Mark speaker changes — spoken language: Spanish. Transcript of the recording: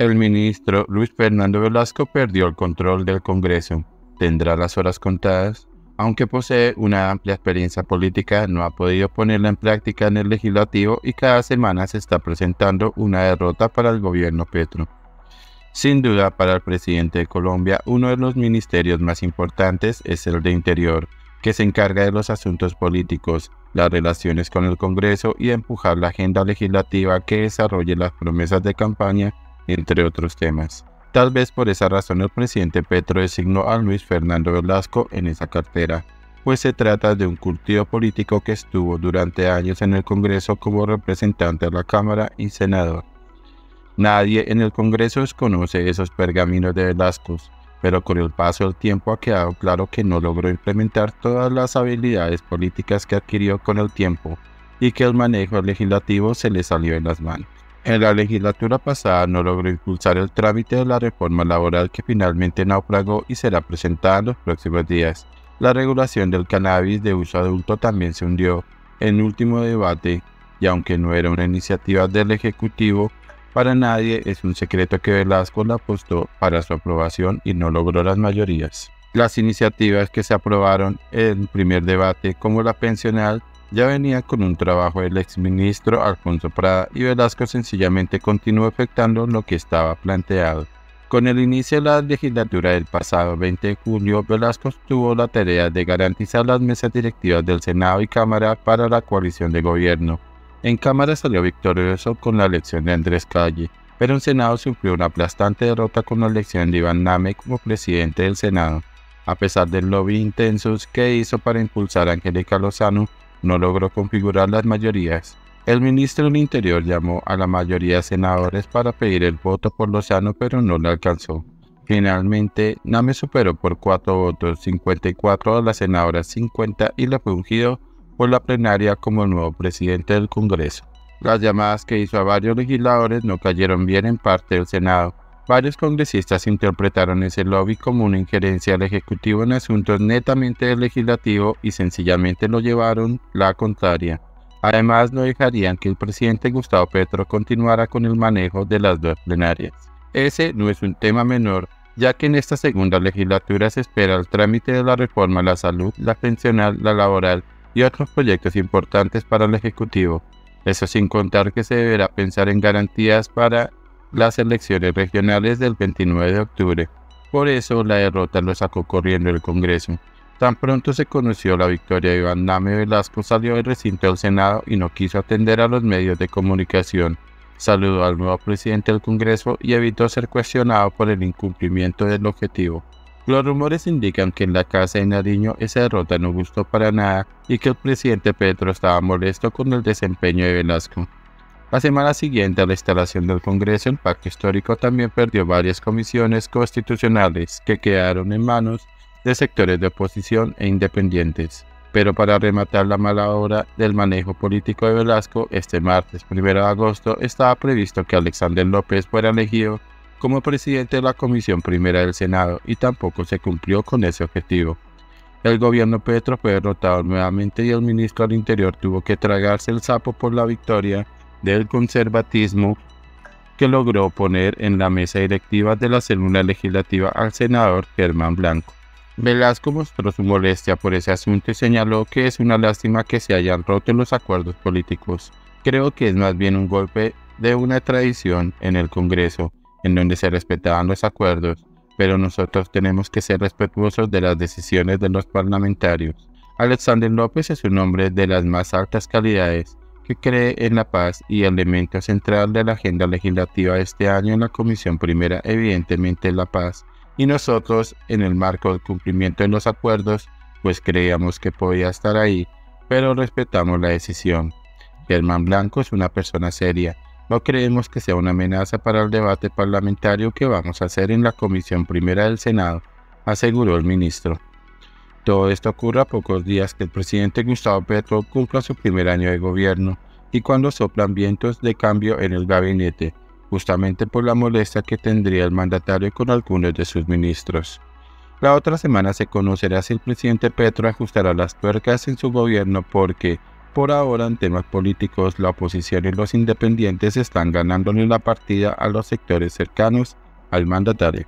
Speaker 1: El ministro Luis Fernando Velasco perdió el control del Congreso. ¿Tendrá las horas contadas? Aunque posee una amplia experiencia política, no ha podido ponerla en práctica en el legislativo y cada semana se está presentando una derrota para el gobierno Petro. Sin duda, para el presidente de Colombia, uno de los ministerios más importantes es el de Interior, que se encarga de los asuntos políticos, las relaciones con el Congreso y empujar la agenda legislativa que desarrolle las promesas de campaña entre otros temas. Tal vez por esa razón el presidente Petro designó a Luis Fernando Velasco en esa cartera, pues se trata de un curtido político que estuvo durante años en el Congreso como representante de la Cámara y senador. Nadie en el Congreso desconoce esos pergaminos de Velasco, pero con el paso del tiempo ha quedado claro que no logró implementar todas las habilidades políticas que adquirió con el tiempo y que el manejo legislativo se le salió en las manos. En la legislatura pasada no logró impulsar el trámite de la reforma laboral que finalmente naufragó y será presentada en los próximos días. La regulación del cannabis de uso adulto también se hundió en último debate y aunque no era una iniciativa del Ejecutivo, para nadie es un secreto que Velasco la apostó para su aprobación y no logró las mayorías. Las iniciativas que se aprobaron en primer debate, como la pensional, ya venía con un trabajo del exministro Alfonso Prada y Velasco sencillamente continuó efectuando lo que estaba planteado. Con el inicio de la legislatura del pasado 20 de julio, Velasco tuvo la tarea de garantizar las mesas directivas del Senado y Cámara para la coalición de gobierno. En Cámara salió victorioso con la elección de Andrés Calle, pero en Senado sufrió una aplastante derrota con la elección de Iván Name como presidente del Senado. A pesar del lobby intensos que hizo para impulsar a Angélica Lozano, no logró configurar las mayorías. El ministro del Interior llamó a la mayoría de senadores para pedir el voto por Lozano, pero no le alcanzó. Finalmente, Name superó por cuatro votos, 54 a las senadoras 50 y le fue ungido por la plenaria como nuevo presidente del Congreso. Las llamadas que hizo a varios legisladores no cayeron bien en parte del Senado, Varios congresistas interpretaron ese lobby como una injerencia del Ejecutivo en asuntos netamente del legislativo y sencillamente lo llevaron la contraria. Además, no dejarían que el presidente Gustavo Petro continuara con el manejo de las dos plenarias. Ese no es un tema menor, ya que en esta segunda legislatura se espera el trámite de la reforma a la salud, la pensional, la laboral y otros proyectos importantes para el Ejecutivo. Eso sin contar que se deberá pensar en garantías para las elecciones regionales del 29 de octubre. Por eso la derrota lo sacó corriendo el Congreso. Tan pronto se conoció la victoria de Iván Name Velasco salió del recinto del Senado y no quiso atender a los medios de comunicación. Saludó al nuevo presidente del Congreso y evitó ser cuestionado por el incumplimiento del objetivo. Los rumores indican que en la casa de Nariño esa derrota no gustó para nada y que el presidente Petro estaba molesto con el desempeño de Velasco. La semana siguiente a la instalación del Congreso, el Pacto Histórico también perdió varias comisiones constitucionales que quedaron en manos de sectores de oposición e independientes. Pero para rematar la mala hora del manejo político de Velasco, este martes 1 de agosto estaba previsto que Alexander López fuera elegido como presidente de la Comisión Primera del Senado y tampoco se cumplió con ese objetivo. El gobierno Petro fue derrotado nuevamente y el ministro del Interior tuvo que tragarse el sapo por la victoria del conservatismo que logró poner en la mesa directiva de la célula legislativa al senador Germán Blanco. Velasco mostró su molestia por ese asunto y señaló que es una lástima que se hayan roto los acuerdos políticos. Creo que es más bien un golpe de una tradición en el Congreso, en donde se respetaban los acuerdos, pero nosotros tenemos que ser respetuosos de las decisiones de los parlamentarios. Alexander López es un hombre de las más altas calidades que cree en la paz y elemento central de la agenda legislativa de este año en la Comisión Primera evidentemente la paz y nosotros en el marco del cumplimiento de los acuerdos pues creíamos que podía estar ahí pero respetamos la decisión. Germán Blanco es una persona seria, no creemos que sea una amenaza para el debate parlamentario que vamos a hacer en la Comisión Primera del Senado, aseguró el ministro. Todo esto ocurre a pocos días que el presidente Gustavo Petro cumpla su primer año de gobierno y cuando soplan vientos de cambio en el gabinete, justamente por la molestia que tendría el mandatario con algunos de sus ministros. La otra semana se conocerá si el presidente Petro ajustará las tuercas en su gobierno porque, Por ahora, en temas políticos, la oposición y los independientes están ganándole la partida a los sectores cercanos al mandatario.